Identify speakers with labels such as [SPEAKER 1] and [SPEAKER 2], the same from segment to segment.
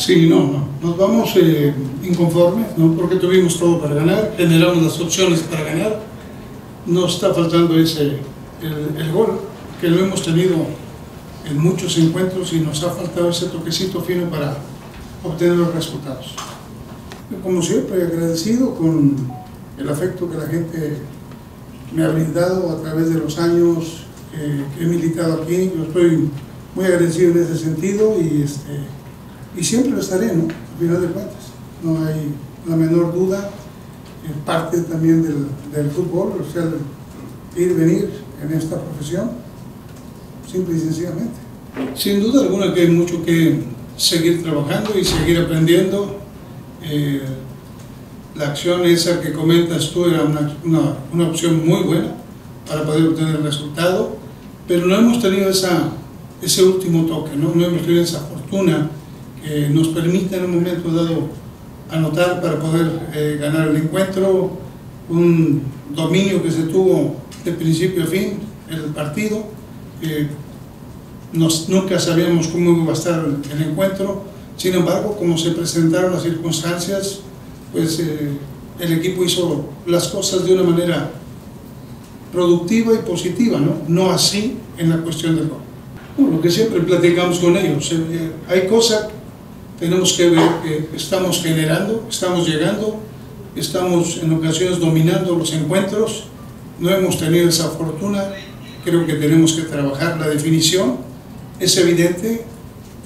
[SPEAKER 1] Sí, no, no. Nos vamos eh, inconformes, ¿no? porque tuvimos todo para ganar, generamos las opciones para ganar. Nos está faltando ese, el, el gol, que lo hemos tenido en muchos encuentros y nos ha faltado ese toquecito fino para obtener los resultados. Como siempre, agradecido con el afecto que la gente me ha brindado a través de los años eh, que he militado aquí. Yo estoy muy agradecido en ese sentido y, este, y siempre lo estaré, ¿no? Al final de cuentas. No hay la menor duda, en parte también del, del fútbol, o sea, el ir venir en esta profesión, simple y sencillamente. Sin duda alguna que hay mucho que seguir trabajando y seguir aprendiendo. Eh, la acción esa que comentas tú era una, una, una, opción muy buena para poder obtener el resultado, pero no hemos tenido esa, ese último toque, ¿no? no hemos tenido esa fortuna que nos permite en un momento dado anotar para poder eh, ganar el encuentro, un dominio que se tuvo de principio a fin el partido, eh, nos, nunca sabíamos cómo iba a estar el encuentro, sin embargo, como se presentaron las circunstancias, pues eh, el equipo hizo las cosas de una manera productiva y positiva, ¿no? No así en la cuestión del gol. Bueno, lo que siempre platicamos con ellos, eh, hay cosas tenemos que ver que estamos generando, estamos llegando, estamos en ocasiones dominando los encuentros, no hemos tenido esa fortuna, creo que tenemos que trabajar la definición, es evidente,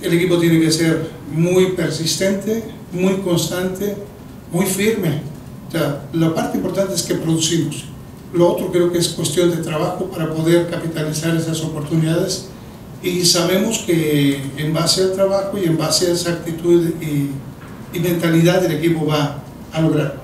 [SPEAKER 1] el equipo tiene que ser muy persistente, muy constante, muy firme. O sea, la parte importante es que producimos. Lo otro creo que es cuestión de trabajo para poder capitalizar esas oportunidades y sabemos que en base al trabajo y en base a esa actitud y, mentalidad el equipo va a lograr.